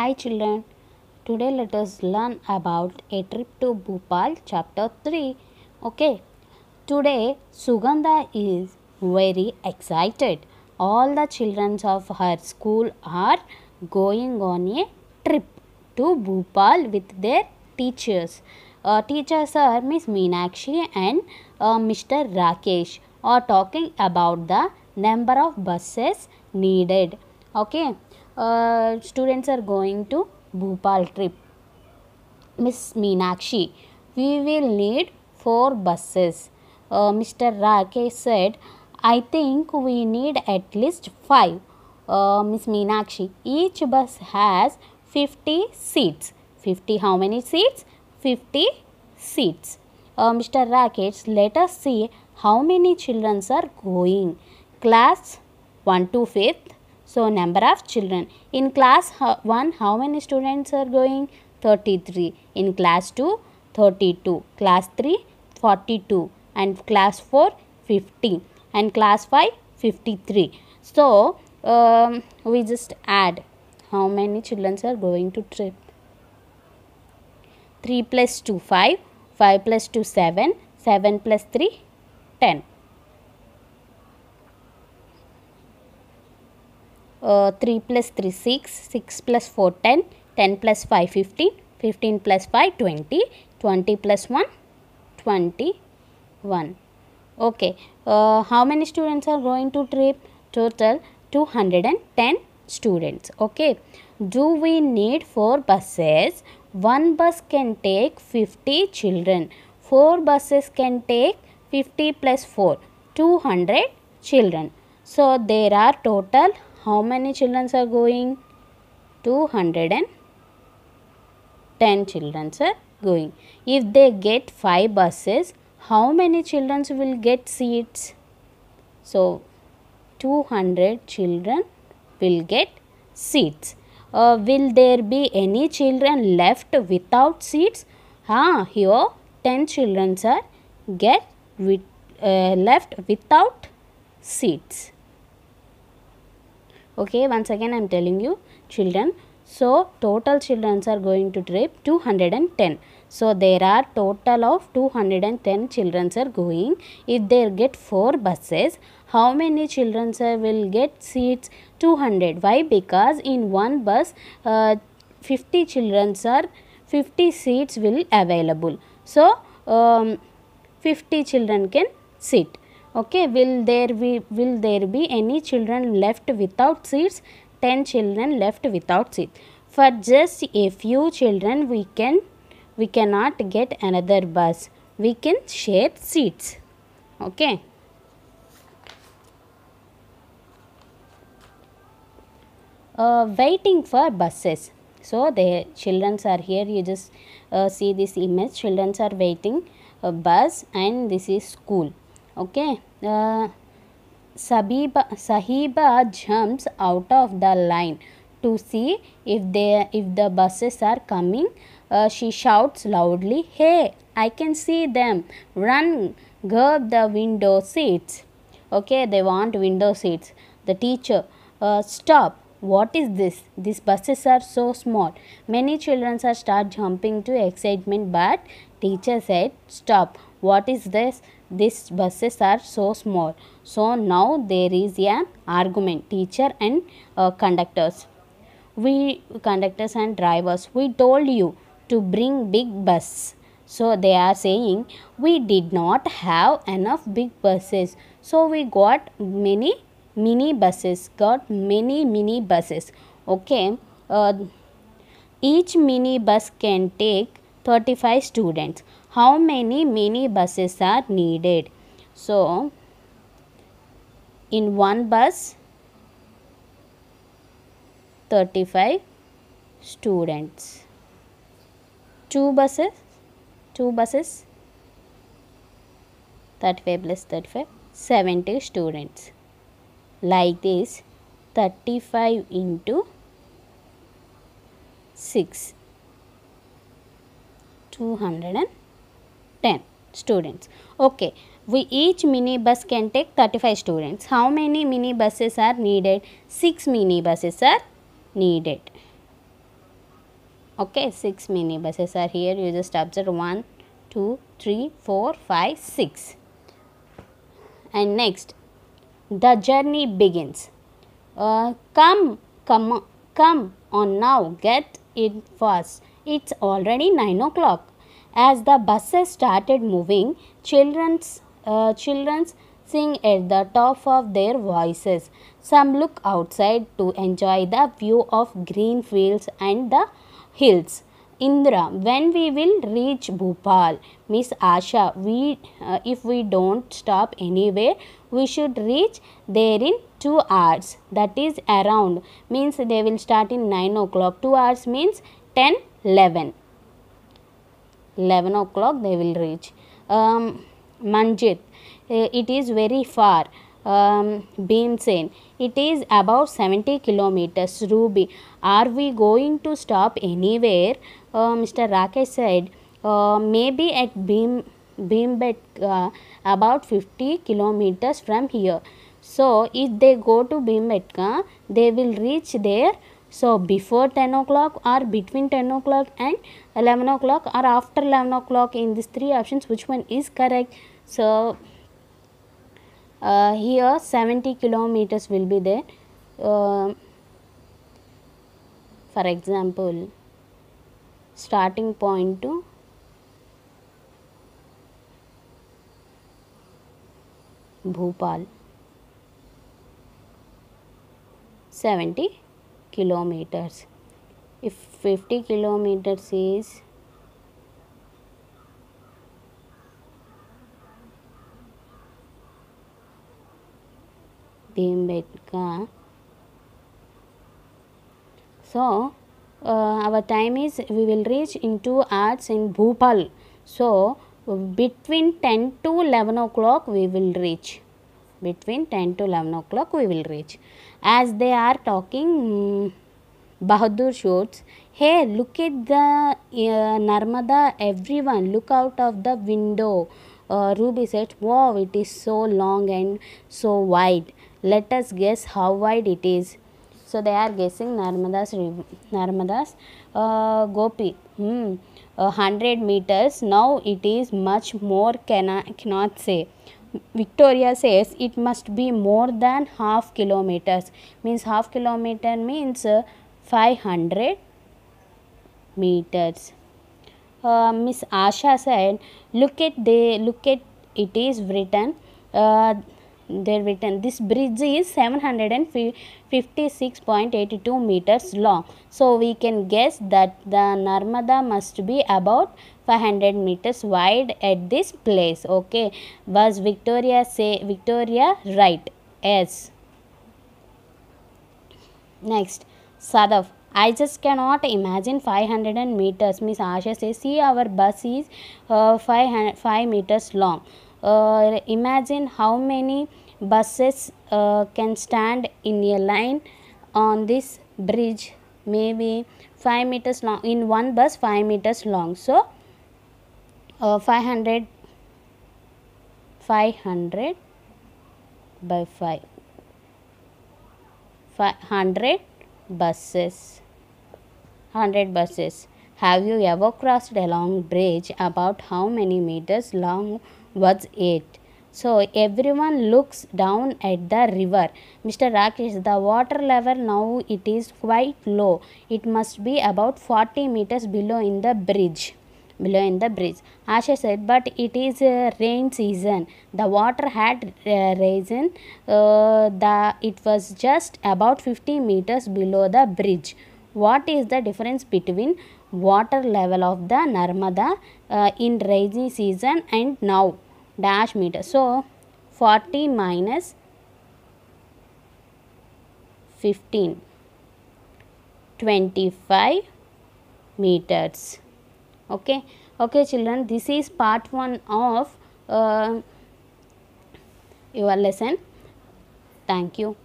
Hi children. Today let us learn about a trip to Bhopal chapter 3. Okay. Today Sugandha is very excited. All the children of her school are going on a trip to Bhopal with their teachers. Uh, teachers are Miss Meenakshi and uh, Mr. Rakesh are talking about the number of buses needed. Okay. Uh, students are going to Bhopal trip. Miss Meenakshi, we will need four buses. Uh, Mr. Rakesh said, I think we need at least five. Uh, Miss Meenakshi, each bus has 50 seats. 50 how many seats? 50 seats. Uh, Mr. Rakesh, let us see how many children are going. Class 1 to 5th. So, number of children. In class 1, how many students are going? 33. In class 2, 32. Class 3, 42. And class 4, 50. And class 5, 53. So, um, we just add how many children are going to trip. 3 plus 2, 5. 5 plus 2, 7. 7 plus 3, 10. Uh, 3 plus 3 6 6 plus 4 10 10 plus 5 15 15 plus 5 20 20 plus 1 21 okay uh, how many students are going to trip? Total 210 students okay? Do we need four buses? One bus can take 50 children. Four buses can take 50 plus 4 200 children. So there are total how many children are going? 210 children are going. If they get 5 buses how many children will get seats? So 200 children will get seats. Uh, will there be any children left without seats? Ah here 10 children are get with, uh, left without seats okay once again i'm telling you children. So total children are going to trip 210 so there are total of 210 children are going. If they get four buses how many children will get seats? 200 why? Because in one bus uh, 50 children are 50 seats will available. So um, 50 children can sit okay will there be will there be any children left without seats? 10 children left without seats. For just a few children we can we cannot get another bus. We can share seats. Okay. Uh, waiting for buses. So the children are here. You just uh, see this image. Children are waiting a bus and this is school okay. Uh, Sabiba, Sahiba jumps out of the line to see if they if the buses are coming. Uh, she shouts loudly hey i can see them. Run grab the window seats. Okay they want window seats. The teacher uh, stop. What is this? These buses are so small. Many children are start jumping to excitement but teacher said stop. What is this these buses are so small. So now there is an argument teacher and uh, conductors. We conductors and drivers we told you to bring big bus. So they are saying we did not have enough big buses. So we got many mini buses got many mini buses. Okay uh, each mini bus can take 35 students how many mini buses are needed? So in one bus 35 students. Two buses two buses 35 plus 35 70 students. Like this 35 into 6 210 students okay we each mini bus can take 35 students how many mini buses are needed 6 mini buses are needed Okay, 6 mini buses are here. You just observe 1, 2, 3, 4, 5, 6. And next, the journey begins. Uh, come, come, come on now, get in fast. It's already 9 o'clock. As the buses started moving, children's, uh, children's sing at the top of their voices. Some look outside to enjoy the view of green fields and the hills. Indra, when we will reach Bhopal? Miss Asha, we uh, if we don't stop anywhere, we should reach there in 2 hours. That is around means they will start in 9 o'clock. 2 hours means 10, 11. 11 o'clock they will reach. Um, Manjit, uh, it is very far. Um, Bhimsen, it is about 70 kilometers. Ruby, are we going to stop anywhere? Uh, Mr. Rakesh said, uh, maybe at Bhim, Bhimbetka, about 50 kilometers from here. So, if they go to Bhimbetka, they will reach there. So, before 10 o'clock or between 10 o'clock and 11 o'clock or after 11 o'clock in these three options, which one is correct? So, uh, here 70 kilometers will be there. Uh, for example, starting point to Bhopal 70 kilometers. If 50 kilometers is Bhimbetka. So, uh, our time is we will reach in 2 hours in Bhopal. So, between 10 to 11 o'clock we will reach. Between 10 to 11 o'clock we will reach. As they are talking, um, Bahadur shouts, hey, look at the uh, Narmada, everyone, look out of the window. Uh, Ruby said, wow, it is so long and so wide. Let us guess how wide it is. So they are guessing Narmada's, Narmada's uh, Gopi. Hmm. 100 meters. Now it is much more, cannot, cannot say. Victoria says it must be more than half kilometers. Means half kilometer means uh, 500 meters. Uh, Miss Asha said, "Look at the look at it is written. Uh, they're written this bridge is 756.82 meters long. So we can guess that the Narmada must be about 500 meters wide at this place. Okay, was Victoria say Victoria right? Yes. Next, Sadaf. I just cannot imagine 500 meters. Miss Asha says, see our bus is uh, 5, 5 meters long. Uh, imagine how many buses uh, can stand in a line on this bridge. Maybe 5 meters long. In one bus, 5 meters long. So, uh, 500 500 by 5 500 buses. 100 buses. Have you ever crossed a long bridge about how many meters long was it? So everyone looks down at the river. Mr rakesh the water level now it is quite low. It must be about 40 meters below in the bridge below in the bridge. Asha said, but it is uh, rain season. The water had uh, risen. Uh, the it was just about 50 meters below the bridge. What is the difference between water level of the Narmada uh, in rainy season and now? Dash meter. So 40 minus 15 25 meters okay? Okay children this is part 1 of uh, your lesson. Thank you